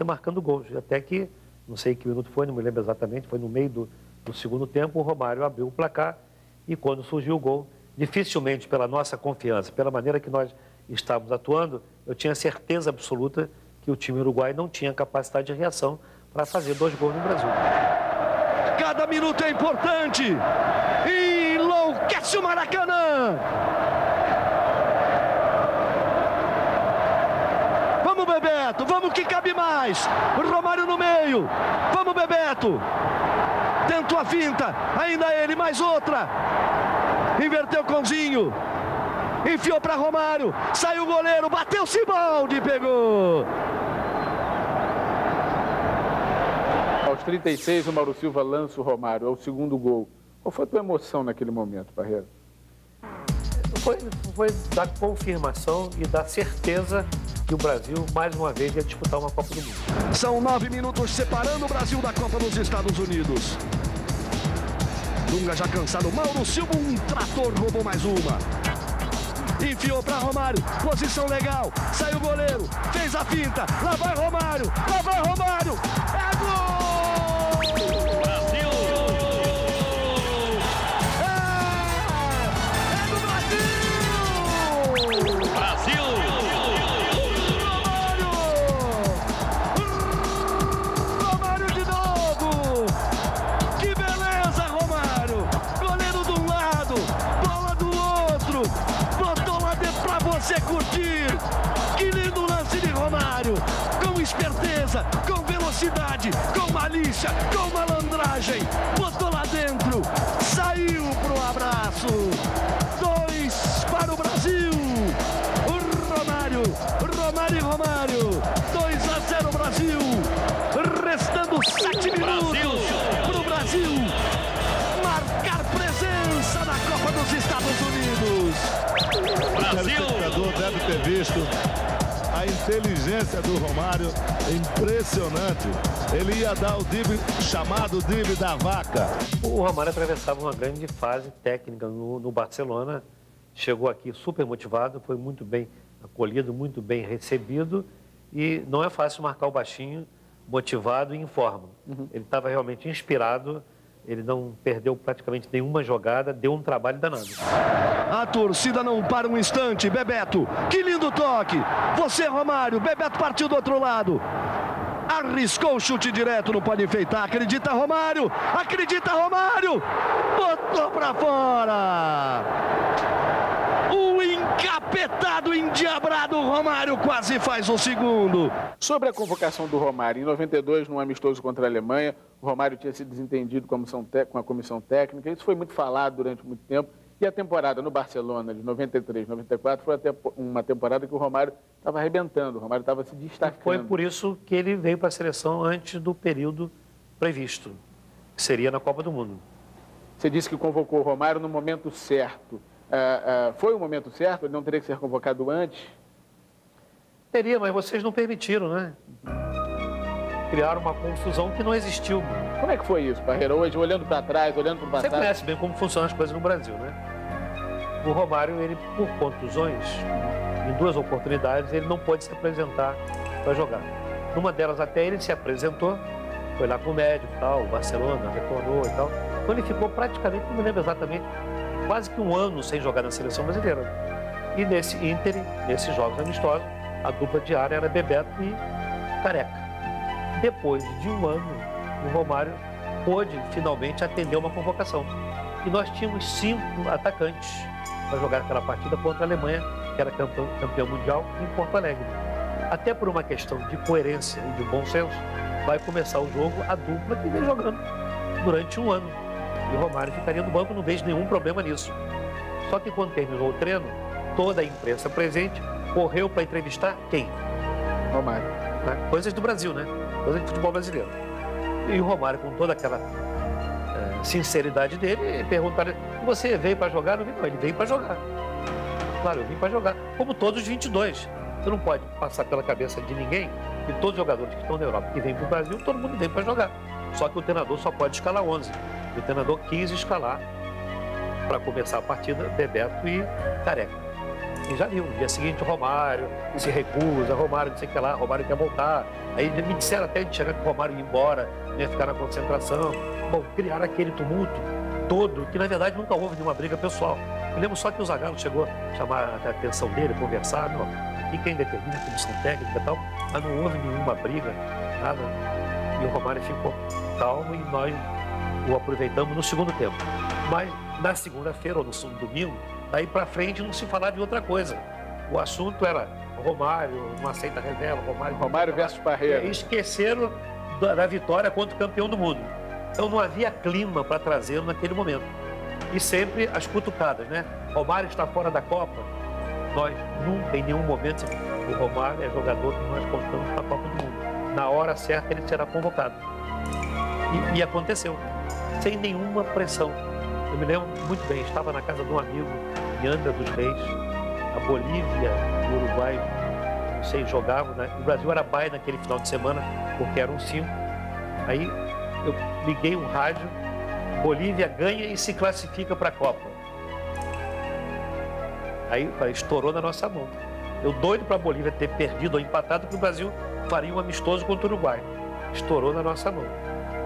Marcando gols. Até que, não sei que minuto foi, não me lembro exatamente, foi no meio do, do segundo tempo, o Romário abriu o placar e quando surgiu o gol, dificilmente pela nossa confiança, pela maneira que nós estávamos atuando, eu tinha certeza absoluta que o time uruguai não tinha capacidade de reação para fazer dois gols no Brasil. Cada minuto é importante. Enlouquece o Maracanã. Vamos, Bebeto. Vamos que cabe mais. Romário no meio. Vamos, Bebeto. Tentou a finta. Ainda ele, mais outra. Inverteu com Zinho. Enfiou para Romário. Saiu o goleiro. Bateu Sibaldi. Pegou. Aos 36, o Mauro Silva lança o Romário, é o segundo gol. Qual foi a tua emoção naquele momento, Barreiro? Foi, foi da confirmação e da certeza que o Brasil, mais uma vez, ia disputar uma Copa do Mundo. São nove minutos separando o Brasil da Copa dos Estados Unidos. Dunga já cansado. Mauro Silva, um trator, roubou mais uma. Enfiou para Romário, posição legal. Saiu o goleiro, fez a finta. Lá vai Romário, lá vai Romário. É gol! Com malícia, com malandragem. Botou lá dentro. Saiu pro abraço. Inteligência do Romário impressionante. Ele ia dar o drible chamado drible da vaca. O Romário atravessava uma grande fase técnica no, no Barcelona. Chegou aqui super motivado, foi muito bem acolhido, muito bem recebido. E não é fácil marcar o baixinho motivado e em forma. Ele estava realmente inspirado, ele não perdeu praticamente nenhuma jogada, deu um trabalho danado. A torcida não para um instante. Bebeto, que lindo toque. Você, Romário. Bebeto partiu do outro lado. Arriscou o chute direto, não pode enfeitar. Acredita, Romário. Acredita, Romário. Botou pra fora. O encapetado, endiabrado Romário quase faz o segundo. Sobre a convocação do Romário, em 92, num amistoso contra a Alemanha, o Romário tinha se desentendido com a comissão, te- com a comissão técnica. Isso foi muito falado durante muito tempo. E a temporada no Barcelona de 93, 94 foi até uma temporada que o Romário estava arrebentando, o Romário estava se destacando. Foi por isso que ele veio para a seleção antes do período previsto, que seria na Copa do Mundo. Você disse que convocou o Romário no momento certo. Ah, ah, foi o momento certo? Ele não teria que ser convocado antes? Teria, mas vocês não permitiram, né? Criaram uma confusão que não existiu. Como é que foi isso, Barreira? Hoje, olhando para trás, olhando para o Você passado. conhece bem como funcionam as coisas no Brasil, né? O Romário, ele, por contusões, em duas oportunidades, ele não pôde se apresentar para jogar. Numa delas até ele se apresentou, foi lá com o médico e tal, o Barcelona retornou e tal. Então ele ficou praticamente, não me lembro exatamente, quase que um ano sem jogar na seleção brasileira. E nesse ínterim, nesses jogos amistosos, a dupla diária era Bebeto e Careca. Depois de um ano, o Romário pôde finalmente atender uma convocação. E nós tínhamos cinco atacantes para jogar aquela partida contra a Alemanha, que era campeão, campeão mundial, em Porto Alegre. Até por uma questão de coerência e de bom senso, vai começar o jogo a dupla que vem jogando durante um ano. E o Romário ficaria no banco, não vejo nenhum problema nisso. Só que quando terminou o treino, toda a imprensa presente correu para entrevistar quem? Romário. Né? Coisas do Brasil, né? Coisas de futebol brasileiro. E o Romário, com toda aquela eh, sinceridade dele, perguntaram: você veio para jogar? Não, não, ele veio para jogar. Claro, eu vim para jogar. Como todos os 22. Você não pode passar pela cabeça de ninguém que todos os jogadores que estão na Europa que vêm para o Brasil, todo mundo vem para jogar. Só que o treinador só pode escalar 11. E o treinador quis escalar para começar a partida Bebeto e Careca. E já viu, no dia seguinte, Romário se recusa, Romário não sei o que lá, Romário quer voltar. Aí me disseram até de chegar que o Romário ia embora, ia ficar na concentração. Bom, criaram aquele tumulto todo, que na verdade nunca houve nenhuma briga pessoal. Eu lembro só que o Zagallo chegou a chamar a atenção dele, conversar, não, aqui quem determina a comissão técnica e tal, mas não houve nenhuma briga, nada. E o Romário ficou calmo e nós o aproveitamos no segundo tempo. Mas na segunda-feira ou no domingo, daí para frente não se falava de outra coisa. O assunto era Romário, não aceita revela, Romário. Romário versus Parreira. Esqueceram da, da vitória contra o campeão do mundo. Então não havia clima para trazê-lo naquele momento. E sempre as cutucadas, né? Romário está fora da Copa. Nós nunca, em nenhum momento, o Romário é jogador que nós contamos para a Copa do Mundo. Na hora certa ele será convocado. E, e aconteceu, sem nenhuma pressão. Eu me lembro muito bem, estava na casa de um amigo em Angra dos Reis, a Bolívia e o Uruguai, não sei, jogavam, né? O Brasil era pai naquele final de semana, porque eram cinco. Aí eu liguei um rádio, Bolívia ganha e se classifica para a Copa. Aí estourou na nossa mão. Eu doido para a Bolívia ter perdido ou empatado, porque o Brasil faria um amistoso contra o Uruguai. Estourou na nossa mão.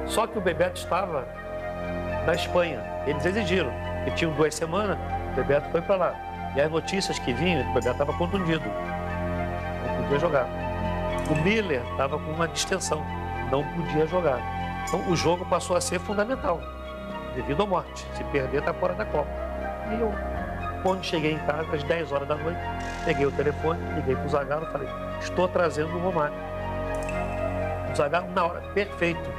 Só que o Bebeto estava na Espanha. Eles exigiram, que tinham duas semanas, o Bebeto foi para lá. E as notícias que vinham, o Bebeto estava contundido. Não podia jogar. O Miller estava com uma distensão, não podia jogar. Então o jogo passou a ser fundamental, devido à morte. Se perder, está fora da Copa. E eu, quando cheguei em casa, às 10 horas da noite, peguei o telefone, liguei para o Zagallo e falei, estou trazendo o Romário. O Zagallo, na hora, perfeito.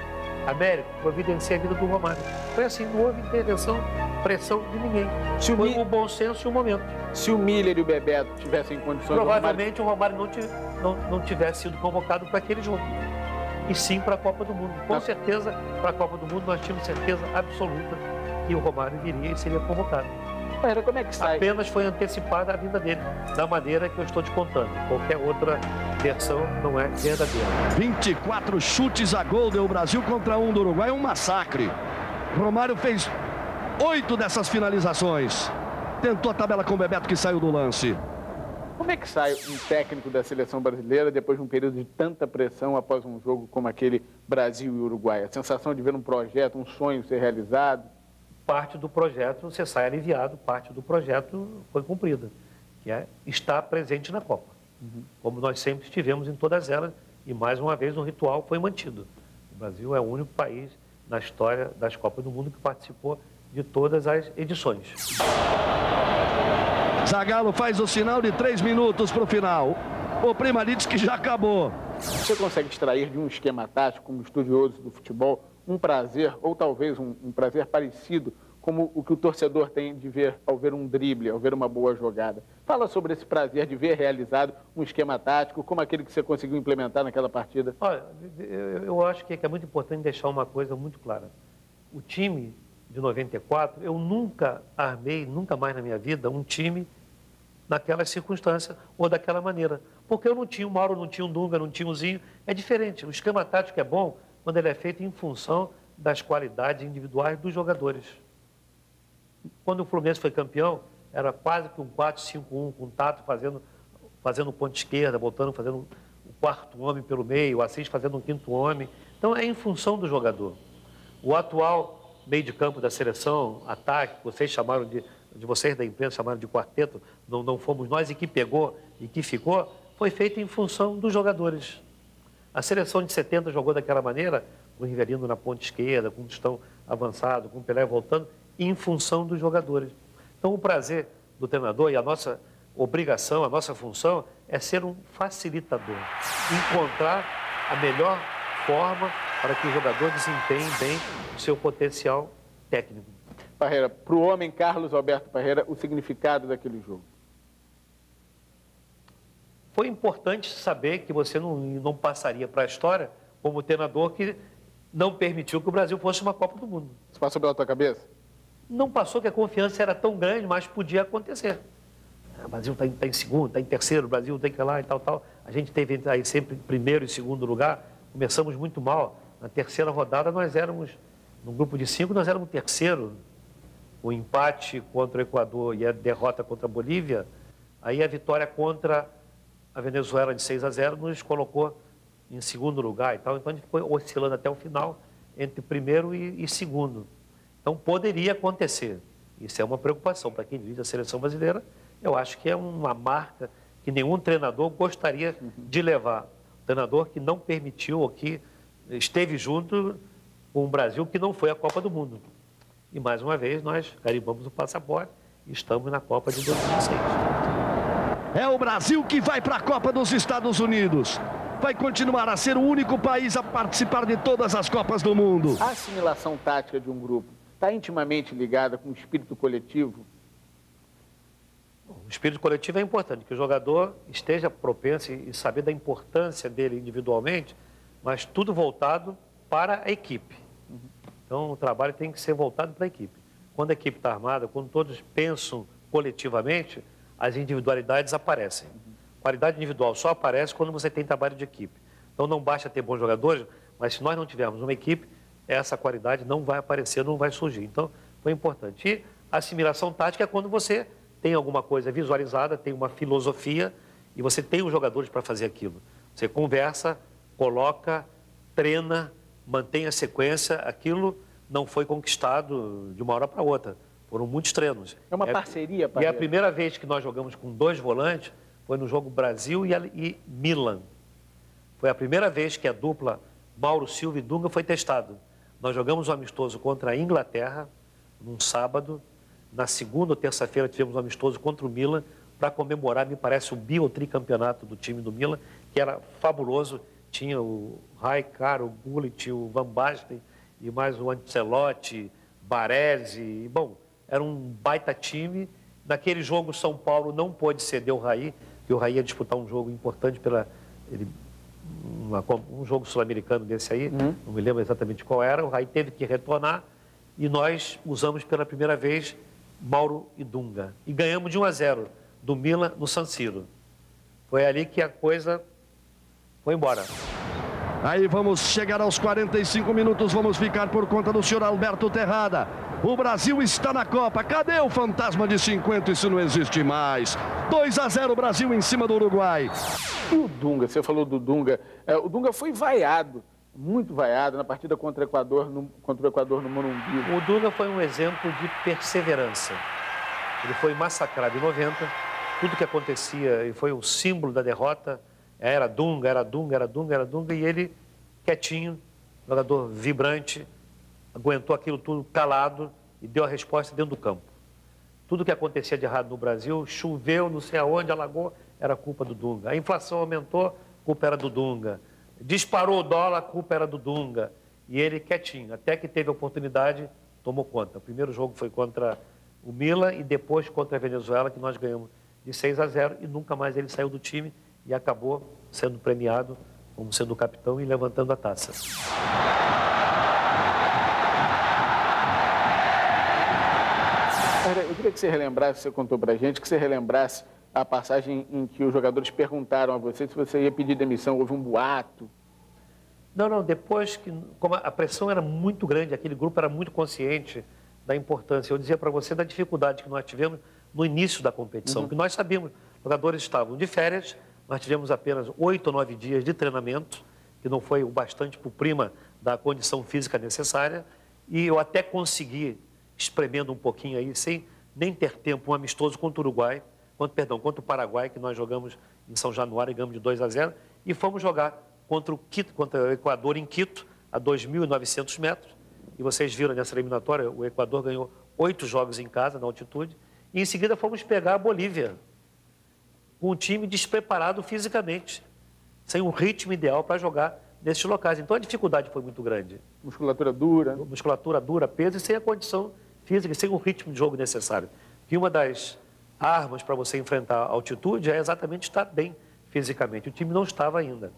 Américo, providencia a vida do Romário. Foi assim, não houve intervenção, pressão de ninguém. Se o Foi Mi... o bom senso e o momento. Se o Miller e o Bebeto tivessem condições... Provavelmente o Romário, o Romário não, não, não tivesse sido convocado para aquele jogo e sim para a Copa do Mundo. Com certeza, para a Copa do Mundo, nós tínhamos certeza absoluta que o Romário viria e seria convocado. Mas como é que sai? Apenas foi antecipada a vinda dele, da maneira que eu estou te contando. Qualquer outra versão não é verdadeira. 24 chutes a gol deu o Brasil contra um do Uruguai, um massacre. Romário fez oito dessas finalizações. Tentou a tabela com o Bebeto que saiu do lance. Como é que sai um técnico da seleção brasileira depois de um período de tanta pressão após um jogo como aquele Brasil e Uruguai? A sensação de ver um projeto, um sonho ser realizado? Parte do projeto você sai aliviado, parte do projeto foi cumprida, que é estar presente na Copa. Uhum. Como nós sempre estivemos em todas elas, e mais uma vez o ritual foi mantido. O Brasil é o único país na história das Copas do Mundo que participou de todas as edições. Zagallo faz o sinal de três minutos para o final. O Prima diz que já acabou. Você consegue extrair de um esquema tático, como estudioso do futebol, um prazer, ou talvez um, um prazer parecido como o que o torcedor tem de ver ao ver um drible, ao ver uma boa jogada. Fala sobre esse prazer de ver realizado um esquema tático, como aquele que você conseguiu implementar naquela partida. Olha, eu, acho que é muito importante deixar uma coisa muito clara. O time de 94, eu nunca armei, nunca mais na minha vida, um time naquela circunstância ou daquela maneira. Porque eu não tinha o Mauro, não tinha o Dunga, não tinha o Zinho. É diferente. O esquema tático é bom quando ele é feito em função das qualidades individuais dos jogadores. Quando o Fluminense foi campeão, era quase que um 4-5-1, com o Tato fazendo, fazendo ponto esquerda, voltando, fazendo o quarto homem pelo meio, o Assis fazendo um quinto homem. Então é em função do jogador. O atual meio de campo da seleção, ataque, vocês chamaram de, de vocês da imprensa chamaram de quarteto, não, não fomos nós e que pegou e que ficou, foi feito em função dos jogadores. A seleção de 70 jogou daquela maneira, com o Riverino na ponta esquerda, com o Tostão avançado, com o Pelé voltando, em função dos jogadores. Então, o prazer do treinador e a nossa obrigação, a nossa função é ser um facilitador, encontrar a melhor forma para que o jogador desempenhe bem o seu potencial técnico. Parreira, para o homem Carlos Alberto Parreira, o significado daquele jogo? Foi importante saber que você não, não passaria para a história como treinador que não permitiu que o Brasil fosse uma Copa do Mundo. Isso passou pela tua cabeça? Não passou que a confiança era tão grande, mas podia acontecer. O Brasil está em, tá em, segundo, está em terceiro, o Brasil tem que ir lá e tal, tal. A gente teve aí sempre primeiro e segundo lugar, começamos muito mal. Na terceira rodada, nós éramos, no grupo de cinco, nós éramos terceiro. O empate contra o Equador e a derrota contra a Bolívia, Aí a vitória contra a Venezuela de 6 a 0 nos colocou em segundo lugar e tal. Então a gente foi oscilando até o final entre primeiro e, e segundo. Então poderia acontecer. Isso é uma preocupação para quem dirige a seleção brasileira. Eu acho que é uma marca que nenhum treinador gostaria de levar. treinador que não permitiu ou que esteve junto com o Brasil que não foi à Copa do Mundo. E mais uma vez nós garimbamos o passaporte e estamos na Copa de 2006. É o Brasil que vai para a Copa dos Estados Unidos. Vai continuar a ser o único país a participar de todas as Copas do Mundo. A assimilação tática de um grupo está intimamente ligada com o espírito coletivo? O espírito coletivo é importante, que o jogador esteja propenso e saber da importância dele individualmente, mas tudo voltado para a equipe. Então, o trabalho tem que ser voltado para a equipe. Quando a equipe está armada, quando todos pensam coletivamente, as individualidades aparecem. Qualidade individual só aparece quando você tem trabalho de equipe. Então, não basta ter bons jogadores, mas se nós não tivermos uma equipe, essa qualidade não vai aparecer, não vai surgir. Então, foi importante. E a assimilação tática é quando você tem alguma coisa visualizada, tem uma filosofia e você tem os jogadores para fazer aquilo. Você conversa, coloca, treina, mantém a sequência, aquilo não foi conquistado de uma hora para outra. Foram muitos treinos. É uma é, parceria, E é a primeira vez que nós jogamos com dois volantes foi no jogo Brasil e, e Milan. Foi a primeira vez que a dupla Mauro Silva e Dunga foi testado. Nós jogamos um amistoso contra a Inglaterra, num sábado. Na segunda ou terça-feira tivemos um amistoso contra o Milan para comemorar, me parece, o bi ou tricampeonato do time do Milan, que era fabuloso. Tinha o Raikar, o Gullit, o Van Basten e mais o Ancelotti, Baresi. E, bom, era um baita time. Naquele jogo, São Paulo não pôde ceder o Raí, que o Raí ia disputar um jogo importante pela... Ele uma, um jogo sul-americano desse aí, uhum. não me lembro exatamente qual era, o Raí teve que retornar e nós usamos pela primeira vez Mauro e Dunga. E ganhamos de 1 a 0 do Milan no San Siro. Foi ali que a coisa foi embora. Aí vamos chegar aos 45 minutos, vamos ficar por conta do senhor Alberto Terrada. O Brasil está na Copa. Cadê o fantasma de 50? Isso não existe mais. 2 a 0 Brasil em cima do Uruguai. O Dunga, você falou do Dunga. É, o Dunga foi vaiado, muito vaiado, na partida contra o Equador no, contra o Equador no Morumbi. O Dunga foi um exemplo de perseverança. Ele foi massacrado em 90. Tudo que acontecia, e foi o símbolo da derrota. Era Dunga, era Dunga, era Dunga, era Dunga. E ele, quietinho, jogador vibrante, aguentou aquilo tudo calado e deu a resposta dentro do campo. Tudo que acontecia de errado no Brasil, choveu, não sei aonde, alagou, era culpa do Dunga. A inflação aumentou, culpa era do Dunga. Disparou o dólar, culpa era do Dunga. E ele quietinho, até que teve a oportunidade, tomou conta. O primeiro jogo foi contra o Milan e depois contra a Venezuela, que nós ganhamos de 6 a 0 e nunca mais ele saiu do time e acabou sendo premiado como sendo o capitão e levantando a taça. Queria que você relembrasse, você contou pra gente, que você relembrasse a passagem em que os jogadores perguntaram a você se você ia pedir demissão, houve um boato. Não, não, depois que, como a pressão era muito grande, aquele grupo era muito consciente da importância. Eu dizia para você da dificuldade que nós tivemos no início da competição, uhum. que nós sabíamos, os jogadores estavam de férias, nós tivemos apenas oito ou nove dias de treinamento, que não foi o bastante para o prima da condição física necessária, e eu até consegui espremendo um pouquinho aí, sem nem ter tempo, um amistoso contra o Uruguai, contra, perdão, contra o Paraguai, que nós jogamos em São Januário e ganhamos de 2 a 0, e fomos jogar contra o, Quito, contra o Equador em Quito, a 2.900 metros, e vocês viram nessa eliminatória, o Equador ganhou oito jogos em casa, na altitude, e em seguida fomos pegar a Bolívia, com um time despreparado fisicamente, sem um ritmo ideal para jogar nesses locais. Então a dificuldade foi muito grande. Musculatura dura. Musculatura dura, peso e sem a condição física, sem o ritmo de jogo necessário. E uma das armas para você enfrentar a altitude é exatamente estar bem fisicamente. O time não estava ainda.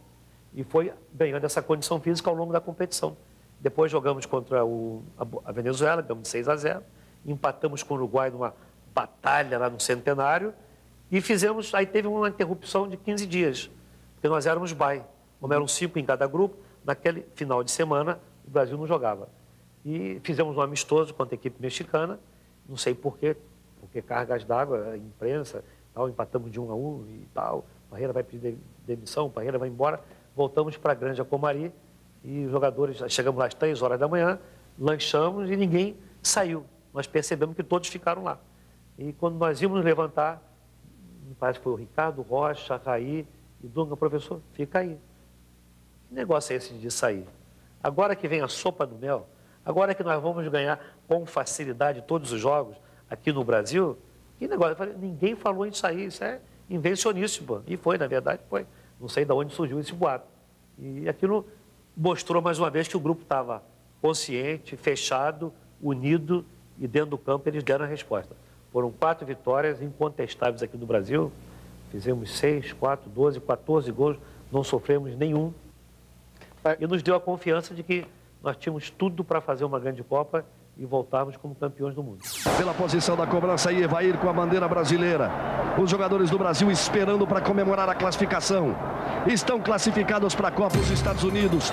E foi ganhando essa condição física ao longo da competição. Depois jogamos contra o, a, Venezuela, ganhamos 6 a 0. Empatamos com o Uruguai numa batalha lá no Centenário. E fizemos, aí teve uma interrupção de 15 dias, porque nós éramos BAI. Como eram cinco em cada grupo, naquele final de semana o Brasil não jogava. E fizemos um amistoso contra a equipe mexicana, não sei porquê, porque cargas d'água, imprensa, tal, empatamos de um a um e tal. Parreira vai pedir demissão, Parreira vai embora. Voltamos para a Grande Acomari e os jogadores, chegamos lá às três horas da manhã, lanchamos e ninguém saiu. Nós percebemos que todos ficaram lá. E quando nós íamos levantar, me parece que foi o Ricardo Rocha, Raí e Dunga, professor, fica aí. Que negócio é esse de sair? Agora que vem a sopa do mel, agora que nós vamos ganhar com facilidade todos os jogos aqui no Brasil, que negócio? Falei, ninguém falou em sair, isso é invencioníssimo. E foi, na verdade, foi. Não sei de onde surgiu esse boato. E aquilo mostrou mais uma vez que o grupo estava consciente, fechado, unido e dentro do campo eles deram a resposta. Foram quatro vitórias incontestáveis aqui no Brasil. Fizemos seis, quatro, doze, 14 gols, não sofremos nenhum. E nos deu a confiança de que nós tínhamos tudo para fazer uma grande Copa e voltarmos como campeões do mundo. Pela posição da cobrança aí, vai ir com a bandeira brasileira. Os jogadores do Brasil esperando para comemorar a classificação. Estão classificados para a Copa dos Estados Unidos.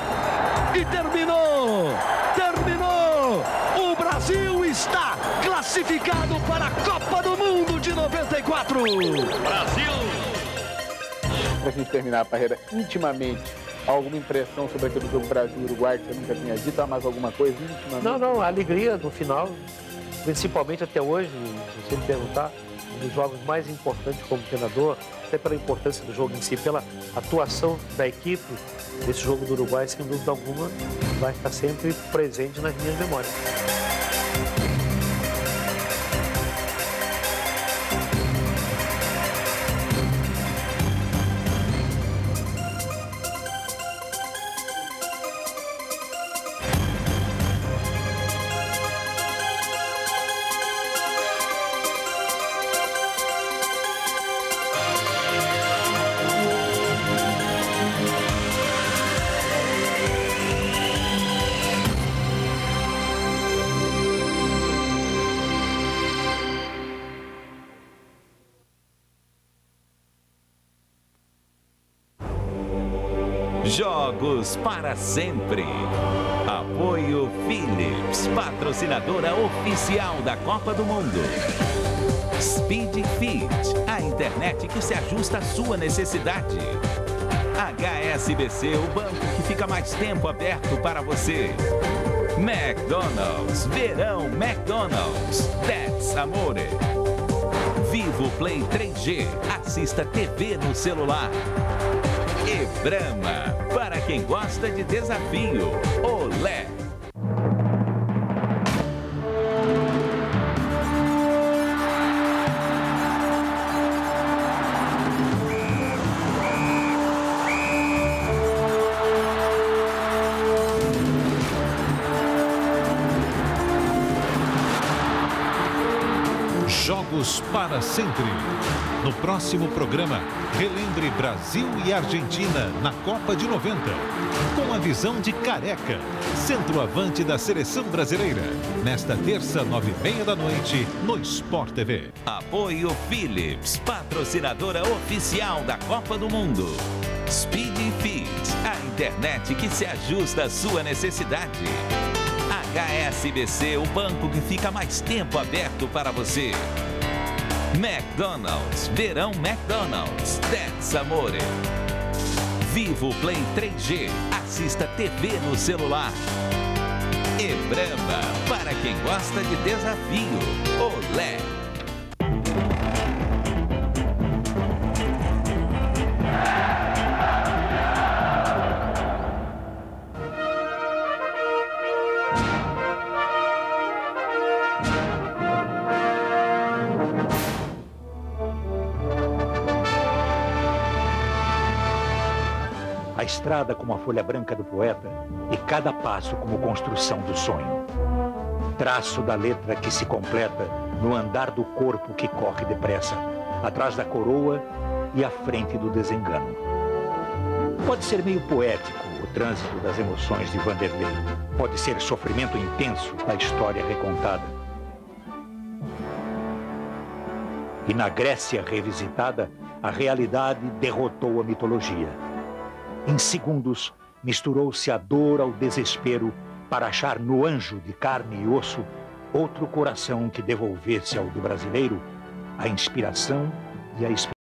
E terminou! Terminou! O Brasil está classificado para a Copa do Mundo de 94! Brasil! Para a gente terminar a carreira intimamente, alguma impressão sobre aquele jogo Brasil-Uruguai que você nunca tinha dito? Há mais alguma coisa intimamente? Não, não, a alegria no final, principalmente até hoje, se você me perguntar, um dos jogos mais importantes como treinador, até pela importância do jogo em si, pela atuação da equipe, esse jogo do Uruguai, sem dúvida alguma, vai estar sempre presente nas minhas memórias. Para sempre. Apoio Philips, patrocinadora oficial da Copa do Mundo. Speed Fit, a internet que se ajusta à sua necessidade. HSBC, o banco que fica mais tempo aberto para você. McDonald's, verão McDonald's, That's Amore. Vivo Play 3G, assista TV no celular. Brahma, para quem gosta de desafio. Olé! Jogos para sempre. No próximo programa, relembre Brasil e Argentina na Copa de 90. Com a visão de Careca, centroavante da seleção brasileira. Nesta terça, nove e meia da noite, no Sport TV. Apoio Philips, patrocinadora oficial da Copa do Mundo. Speed Fit, a internet que se ajusta à sua necessidade. HSBC, o banco que fica mais tempo aberto para você. McDonald's, verão McDonald's, That's Amore. Vivo Play 3G, assista TV no celular. E Brahma, para quem gosta de desafio. Olé! Estrada como a folha branca do poeta e cada passo como construção do sonho. Traço da letra que se completa no andar do corpo que corre depressa, atrás da coroa e à frente do desengano. Pode ser meio poético o trânsito das emoções de Vanderlei. Pode ser sofrimento intenso da história recontada. E na Grécia revisitada, a realidade derrotou a mitologia. Em segundos, misturou-se a dor ao desespero para achar no anjo de carne e osso outro coração que devolvesse ao do brasileiro a inspiração e a esperança.